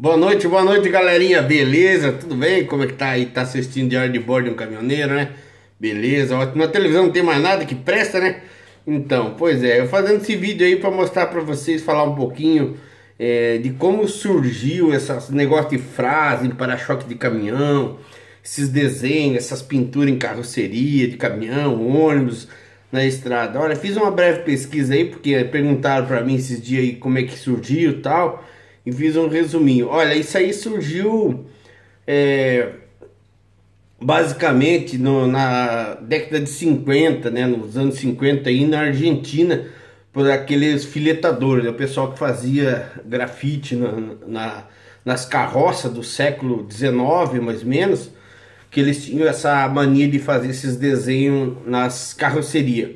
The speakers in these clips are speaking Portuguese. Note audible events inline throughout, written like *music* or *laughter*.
Boa noite, boa noite, galerinha. Beleza? Tudo bem? Como é que tá aí? Tá assistindo Diário de Bordo um caminhoneiro, né? Beleza, ótimo. Na televisão não tem mais nada que presta, né? Então, pois é, eu fazendo esse vídeo aí para mostrar para vocês, falar um pouquinho é, de como surgiu esse negócio de frase para-choque de caminhão, esses desenhos, essas pinturas em carroceria de caminhão, ônibus na estrada. Olha, fiz uma breve pesquisa aí, porque perguntaram para mim esses dias aí como é que surgiu e tal e fiz um resuminho. Olha, isso aí surgiu é, basicamente no, na década de 50, né, nos anos 50 aí na Argentina, por aqueles filetadores, né, o pessoal que fazia grafite na, na, nas carroças do século 19, mais ou menos, que eles tinham essa mania de fazer esses desenhos nas carrocerias.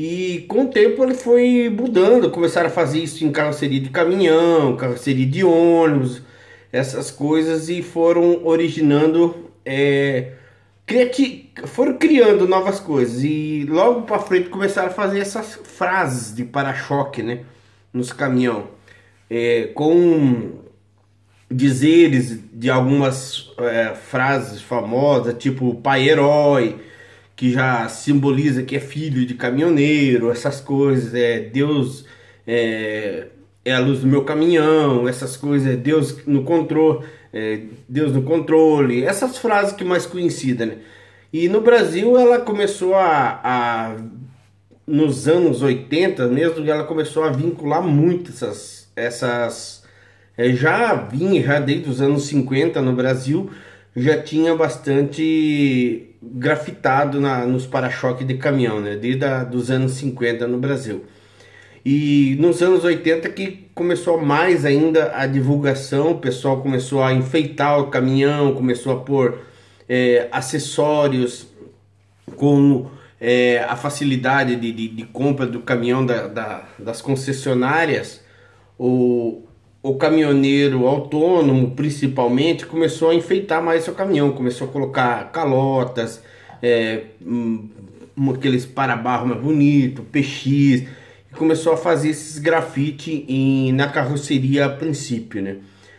E com o tempo ele foi mudando, começaram a fazer isso em carroceria de caminhão, carroceria de ônibus, essas coisas e foram originando, é, criati foram criando novas coisas. E logo para frente começaram a fazer essas frases de para-choque, né, nos caminhão, é, com dizeres de algumas é, frases famosas, tipo pai herói, que já simboliza que é filho de caminhoneiro, essas coisas, é Deus é, é a luz do meu caminhão, essas coisas, é Deus no controle, é, Deus no controle, essas frases que mais conhecidas, né? E no Brasil ela começou a, a nos anos 80 mesmo, ela começou a vincular muito essas, essas é, já vinha já desde os anos 50 no Brasil, já tinha bastante grafitado na, nos para-choques de caminhão, né? Desde a, dos anos 50 no Brasil. E nos anos 80 que começou mais ainda a divulgação, o pessoal começou a enfeitar o caminhão, começou a pôr é, acessórios como é, a facilidade de, de, de, compra do caminhão da, da, das concessionárias, o, o caminhoneiro autônomo, principalmente, começou a enfeitar mais seu caminhão, começou a colocar calotas, é, um, aqueles para-barro mais bonito, PX, começou a fazer esses grafite em, na carroceria a princípio, né?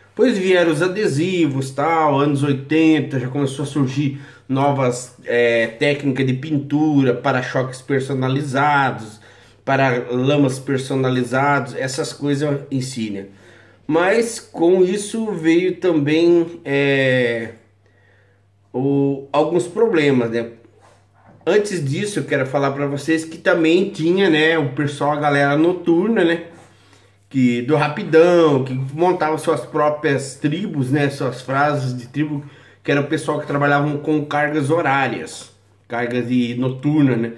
Depois vieram os adesivos, tal, anos 80, já começou a surgir novas é, técnicas de pintura, para-choques personalizados, para lamas personalizados, essas coisas em si, né? Mas com isso veio também é, o, alguns problemas, né? Antes disso, eu quero falar para vocês que também tinha, né, o pessoal, a galera noturna, né, que do rapidão, que montava suas próprias tribos, né, suas frases de tribo, que era o pessoal que trabalhavam com cargas horárias, cargas de noturna, né,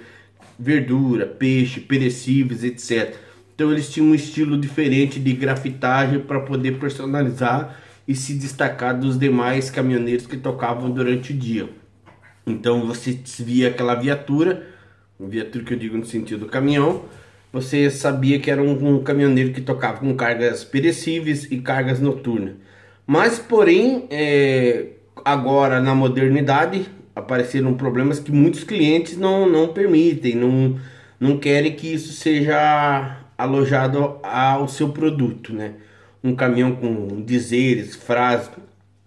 verdura, peixe, perecíveis, etc. Então eles tinham um estilo diferente de grafitagem para poder personalizar e se destacar dos demais caminhoneiros que tocavam durante o dia. Então você via aquela viatura, viatura que eu digo no sentido do caminhão, você sabia que era um, um caminhoneiro que tocava com cargas perecíveis e cargas noturnas. Mas porém, é, agora na modernidade apareceram problemas que muitos clientes não, não permitem, não, não querem que isso seja alojado ao seu produto, né? Um caminhão com dizeres, frases,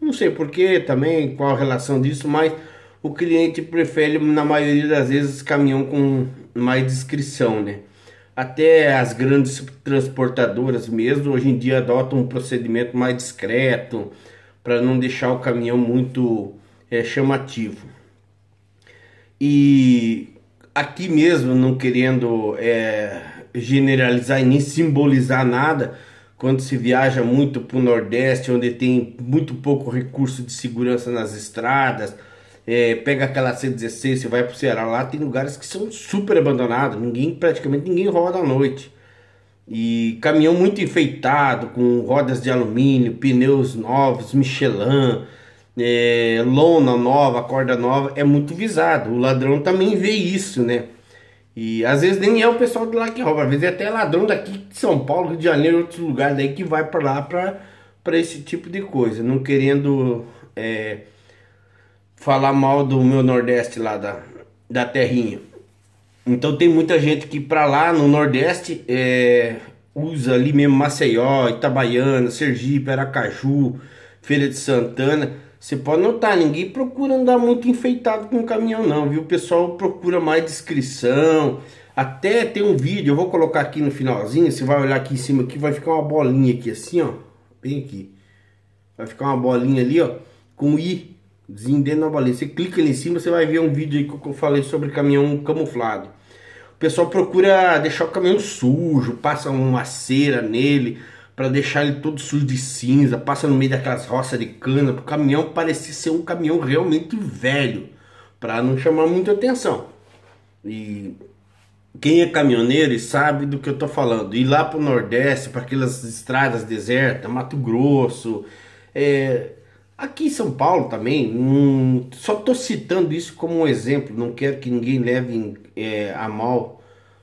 não sei porquê também, qual a relação disso, mas o cliente prefere na maioria das vezes caminhão com mais descrição, né? Até as grandes transportadoras mesmo hoje em dia adotam um procedimento mais discreto para não deixar o caminhão muito é, chamativo. E aqui mesmo, não querendo é, generalizar e nem simbolizar nada quando se viaja muito para o Nordeste, onde tem muito pouco recurso de segurança nas estradas. É, pega aquela C16 e vai para o Ceará, lá tem lugares que são super abandonados, ninguém praticamente ninguém roda à noite. E caminhão muito enfeitado, com rodas de alumínio, pneus novos, Michelin, é, lona nova, corda nova, é muito visado. O ladrão também vê isso, né? E às vezes nem é o pessoal de lá que rouba, às vezes é até ladrão daqui de São Paulo, Rio de Janeiro, outros lugares daí que vai para lá para esse tipo de coisa, não querendo é, falar mal do meu Nordeste lá da, da terrinha. Então tem muita gente que para lá no Nordeste é, usa ali mesmo Maceió, Itabaiana, Sergipe, Aracaju, Feira de Santana, você pode notar, ninguém procura andar muito enfeitado com o caminhão não, viu? O pessoal procura mais descrição, até tem um vídeo, eu vou colocar aqui no finalzinho, você vai olhar aqui em cima aqui, vai ficar uma bolinha aqui assim, ó, bem aqui. Vai ficar uma bolinha ali, ó, com i dentro da bolinha. Você clica ali em cima, você vai ver um vídeo aí que eu falei sobre caminhão camuflado. O pessoal procura deixar o caminhão sujo, passa uma cera nele para deixar ele todo sujo de cinza, passa no meio daquelas roças de cana, o caminhão parecer ser um caminhão realmente velho, para não chamar muita atenção. E quem é caminhoneiro e sabe do que eu tô falando. Ir lá pro Nordeste, para aquelas estradas desertas, Mato Grosso, é, aqui em São Paulo também, hum, só tô citando isso como um exemplo, não quero que ninguém leve é, a mal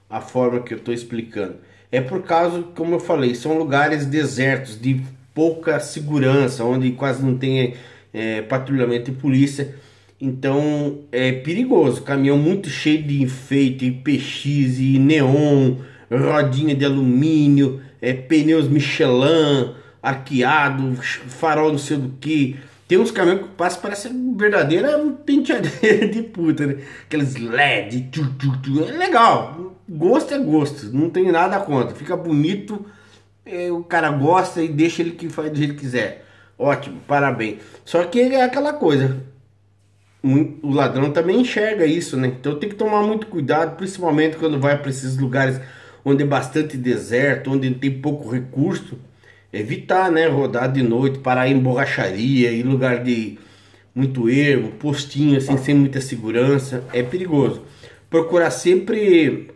a forma que eu tô explicando. É por causa, como eu falei, são lugares desertos, de pouca segurança, onde quase não tem é, patrulhamento e polícia. Então é perigoso, caminhão muito cheio de enfeite, PX e neon, rodinha de alumínio, é, pneus Michelin, arqueado, farol não sei do que. Tem uns caminhões que passam, parece verdadeira penteadeira *laughs* de puta, né? Aqueles LED, tchu, tchu. é legal, gosto é gosto, não tem nada contra, fica bonito, é, o cara gosta e deixa ele que faz do jeito que quiser. Ótimo, parabéns. Só que é aquela coisa, o ladrão também enxerga isso, né? Então tem que tomar muito cuidado, principalmente quando vai para esses lugares onde é bastante deserto, onde tem pouco recurso. Evitar, né? Rodar de noite, parar em borracharia, em lugar de muito ermo, postinho assim, sem muita segurança. É perigoso. Procurar sempre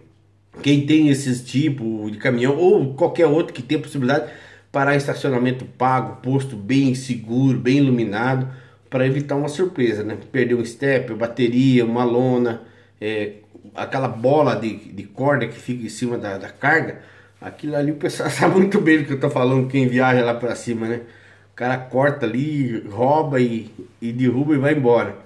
quem tem esses tipos de caminhão ou qualquer outro que tenha possibilidade parar em estacionamento pago, posto bem seguro, bem iluminado para evitar uma surpresa, né? Perder um step, bateria, uma lona, é, aquela bola de, de corda que fica em cima da, da carga, aquilo ali o pessoal *laughs* sabe muito bem do que eu tô falando, quem viaja lá para cima, né? O cara corta ali, rouba e, e derruba e vai embora.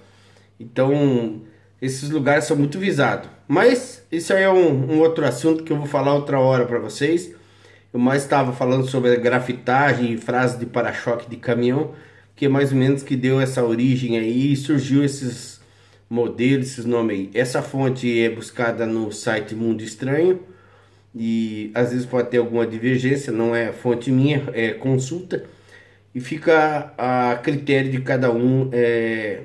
Então, esses lugares são muito visados. Mas isso aí é um, um outro assunto que eu vou falar outra hora para vocês. Eu mais estava falando sobre grafitagem e frase de para-choque de caminhão que é mais ou menos que deu essa origem aí e surgiu esses modelos, esses nomes aí. Essa fonte é buscada no site Mundo Estranho e às vezes pode ter alguma divergência, não é fonte minha, é consulta e fica a critério de cada um é,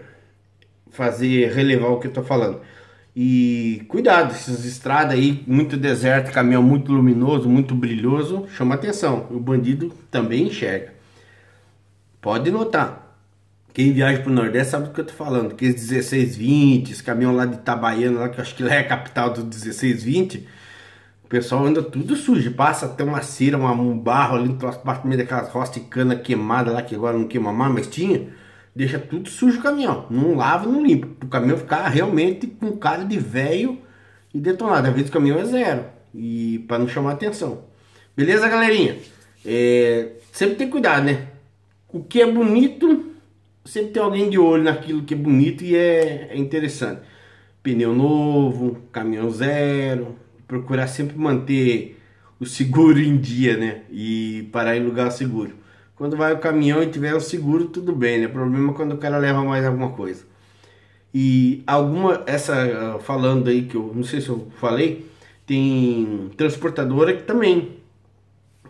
fazer relevar o que eu tô falando. E cuidado, essas estradas aí, muito deserto, caminhão muito luminoso, muito brilhoso, chama atenção. O bandido também enxerga. Pode notar. Quem viaja pro Nordeste sabe do que eu tô falando. Que 1620, esse caminhão lá de Itabaiana, lá, que acho que lá é a capital do 1620. O pessoal anda tudo sujo. Passa até uma cera, uma, um barro ali, no meio daquelas roças de cana queimada lá, que agora não queima mais, mas tinha. Deixa tudo sujo o caminhão. Não lava, não limpa. O caminhão ficar realmente com cara de velho e detonado. Às vezes o caminhão é zero. E para não chamar atenção. Beleza, galerinha? É, sempre tem cuidado, né? o que é bonito, sempre tem alguém de olho naquilo que é bonito e é, é interessante. Pneu novo, caminhão zero, procurar sempre manter o seguro em dia, né? E parar em lugar seguro. Quando vai o caminhão e tiver o seguro, tudo bem, né? O problema é quando o cara leva mais alguma coisa. E alguma, essa falando aí que eu não sei se eu falei, tem transportadora que também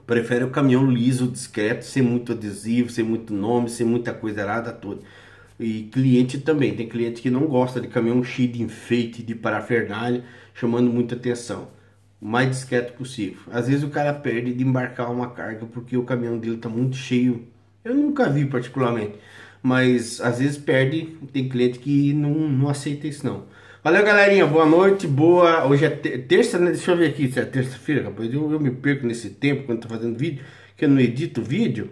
prefere o caminhão liso, discreto, sem muito adesivo, sem muito nome, sem muita coisa errada toda. E cliente também, tem cliente que não gosta de caminhão cheio de enfeite, de parafernália, chamando muita atenção. O mais discreto possível. Às vezes o cara perde de embarcar uma carga porque o caminhão dele está muito cheio. Eu nunca vi particularmente, mas às vezes perde, tem cliente que não, não aceita isso não. Valeu, galerinha. Boa noite. Boa. Hoje é terça, né? Deixa eu ver aqui se é terça-feira, rapaz. Eu, eu me perco nesse tempo quando tô fazendo vídeo, que eu não edito vídeo.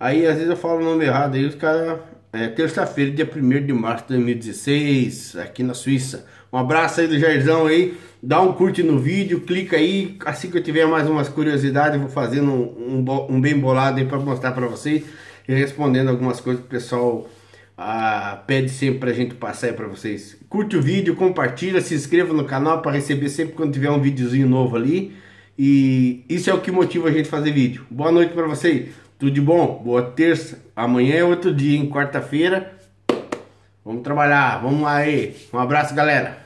Aí às vezes eu falo o nome errado. Aí os caras. É terça-feira, dia 1 de março de 2016, aqui na Suíça. Um abraço aí do Jairzão aí. Dá um curte no vídeo, clica aí. Assim que eu tiver mais umas curiosidades, eu vou fazendo um, um, um bem bolado aí para mostrar para vocês. E respondendo algumas coisas que o pessoal ah, pede sempre pra gente passar aí pra vocês. Curte o vídeo, compartilha, se inscreva no canal para receber sempre quando tiver um videozinho novo ali. E isso é o que motiva a gente fazer vídeo. Boa noite para vocês. Tudo de bom? Boa terça. Amanhã é outro dia, em quarta-feira. Vamos trabalhar. Vamos lá aí. Um abraço, galera.